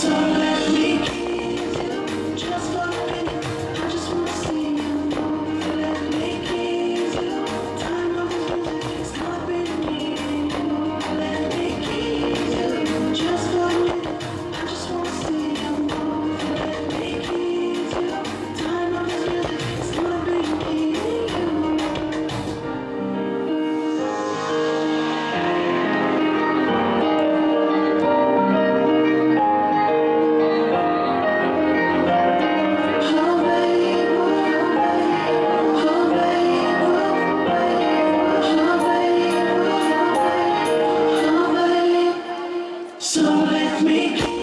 Sorry. So let me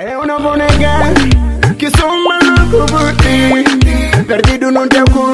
Eu não vou que sou maluco por ti. Perdido, não te oculto.